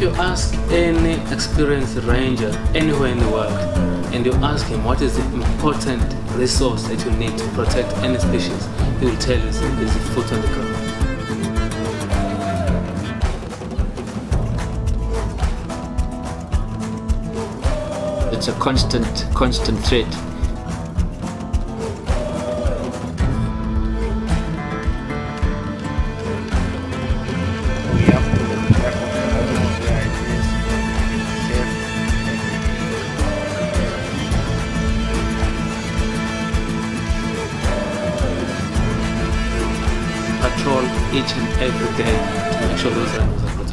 you ask any experienced ranger anywhere in the world and you ask him what is the important resource that you need to protect any species, he will tell you is the foot on the ground. It's a constant, constant threat. Patrol each and every day. To make sure those animals are